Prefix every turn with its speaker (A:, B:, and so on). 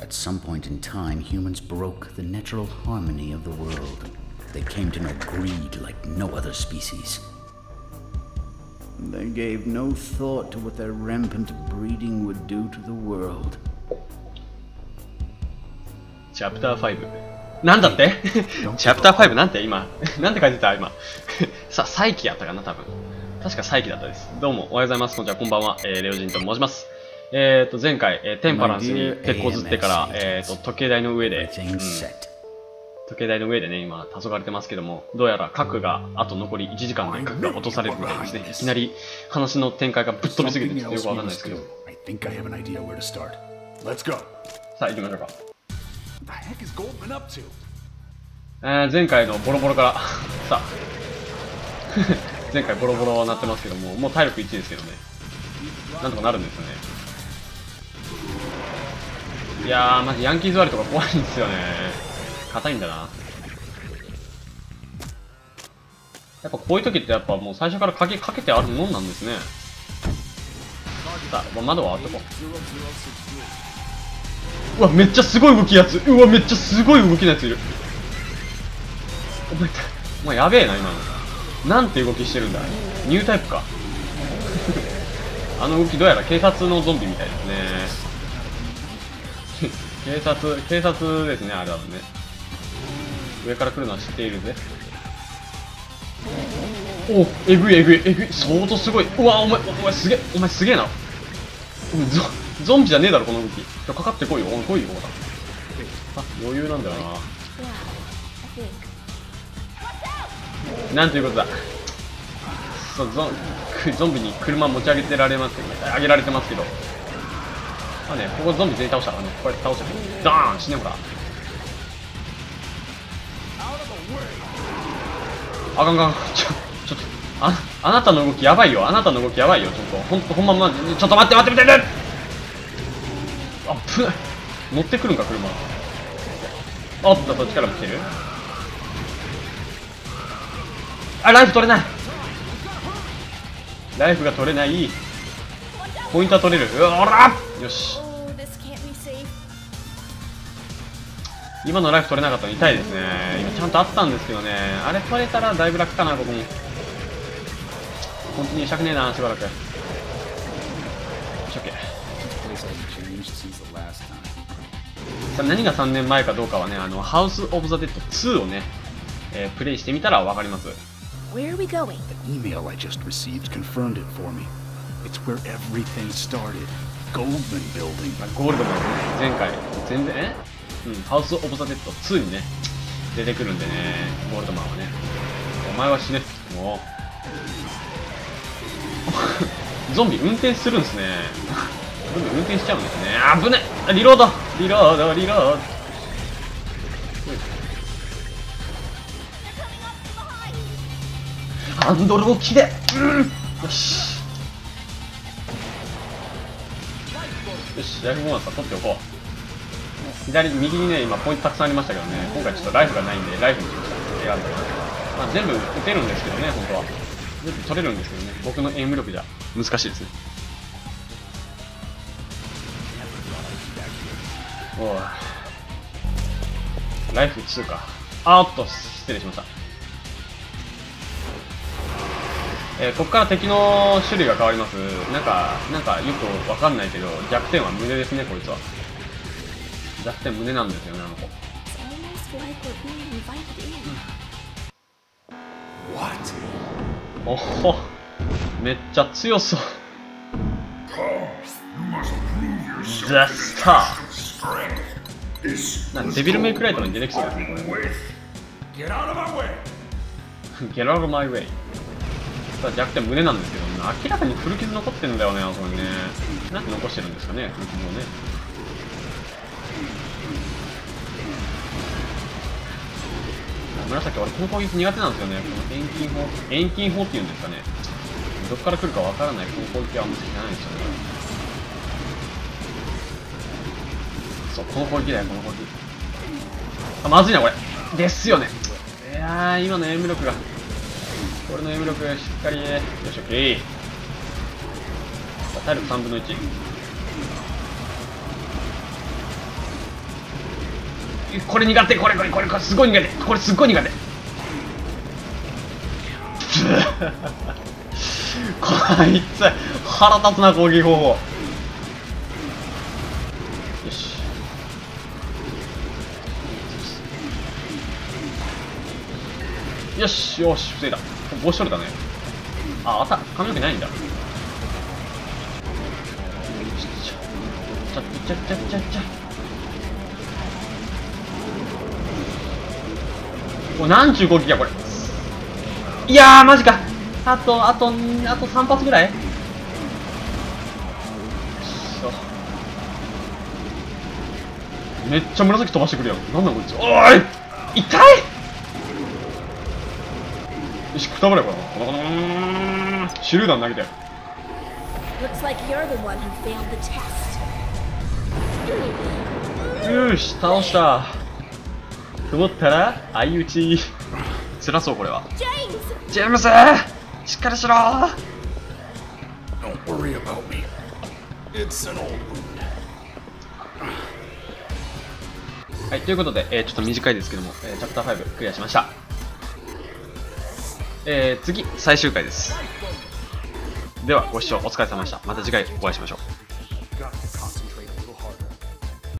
A: At some point in time, humans broke the natural harmony of the world. They came to know greed like no other species. They gave no thought to what their rampant breeding would do to the world.
B: チャプター5。なんだってチャプター5なんて今、なんて書いてた今。さ、再起やったかな多分。確か再起だったです。どうも、おはようございます。こんにちは、こんばんは。えー、レオジンと申します。えーと、前回、えーテンパランスに鉄鋼ずってから、えーと、時計台の上で、うん.時計台の上でね、今、黄昏れてますけども、どうやら核が、あと残り1時間で核が落とされるみたいですね。いきなり話の展開がぶっ飛びすぎて、よくわかんないですけど。さあ、行きましょうか。えー前回のボロボロから、さあ、前回ボロボロなってますけども、もう体力1ですけどね。なんとかなるんですよね。いやー、マジヤンキー座りとか怖いんですよね。硬いんだな。やっぱこういう時ってやっぱもう最初からかけかけてあるもんなんですね。さあ、窓は開っとこう。うわ、めっちゃすごい動きやつ。うわ、めっちゃすごい動きのやついる。お前、お前やべえな、今の。なんて動きしてるんだニュータイプか。あの動きどうやら警察のゾンビみたいですね。警察、警察ですね、あれはね。上から来るのは知っているぜ。おえぐいえぐいえぐい。相当すごい。うわお前お前すげえお前すげえな。ゾゾンビじゃねえだろこの動き。かかってこいよ。お来いよほらあ余裕なんだよな。なんということだ。そうゾンゾンビに車持ち上げてられますけどね上げられてますけど。まあねここゾンビ全員倒したからねこうやって倒してダーン死ねほら。あかんかん。ちょちょっとああなたの動きやばいよ。あなたの動きやばいよ。ちょっとほんとほんままちょっと待って待って待って。待ってあっぶ乗ってくるんか車。おっとそっちからも来てる。あライフ取れない。ライフが取れない。ポイントは取れる。うわおら。よし。今のライフ取れなかったの痛いですね。今ちゃんとあったんですけどね。あれ取れたらだいぶ楽かな、ここも。コンテニューしゃくねえな、しばらく。さあ、何が3年前かどうかはね、あの、ハウス・オブ・ザ・デッド2をね、え、プレイしてみたらわかります。
C: It's where
B: 前回、全然、え？うんハウス・オブ・ザ・デッド2にね出てくるんでねゴールドマンはね。お前は死ね。もう。ゾンビ運転するんですね。ゾンビ運転しちゃうんですね。あぶねあリロード。リロードリロード。ハンドルを切れ。うん。よし。よし、ライフボーナスは取っておこう。左、右にね、今ポイントたくさんありましたけどね、今回ちょっとライフがないんで、ライフにしました。選んでまあ、全部打てるんですけどね、本当は。全部取れるんですけどね、僕のエイム力じゃ難しいですね。おい。ライフ2か。あーっと、失礼しました。えーここから敵の種類が変わります。なんか、なんかよくわかんないけど、弱点は胸ですね、こいつは。弱点胸なんですよね、あの子。おほめっちゃ強そう。ザ・スター。なデビルメイクライトに出てきそうですね、これ。
C: Get out of my way!
B: Get out of my way. さあ弱点胸なんですけど、明らかに古傷残ってんだよね、あそこにね。なんで残してるんですかね、古傷をね。紫、俺この攻撃苦手なんですよね。この遠近法、遠近法っていうんですかね。どっから来るかわからないこの攻撃はあんま好きじゃないんですよね。そう、この攻撃だよ、この攻撃。あ、まずいな、これ。ですよね。いやー、今のエイム力が。俺のエイム力しっかり。よし、オッケー。体力3分の1。これ苦手これこれこれこれすごい苦手。これすっごい苦手。こいつ腹立つな攻撃方法。よし。よしよし防いだ。帽子取れたね。ああた髪の毛ないんだ。ちゃちゃちゃちゃちゃおなんちゅう攻撃やこれ。いやーマジか。あとあとあと3発ぐらい。よいしょめっちゃ紫飛ばしてくるやん。なんだこいつ。おーい。痛い。よしくたばれば手榴弾投げて。
D: Looks like you're the one who failed the test.
B: よし倒したと思ったら相打ち辛そうこれは!ジェームスしっかりしろ
C: Don't worry about me. It's an old wound.
B: はい、ということで、えーちょっと短いですけども、えーチャプター5クリアしました。えー次、最終回です。では、ご視聴お疲れ様でした。また次回お会いしましょう。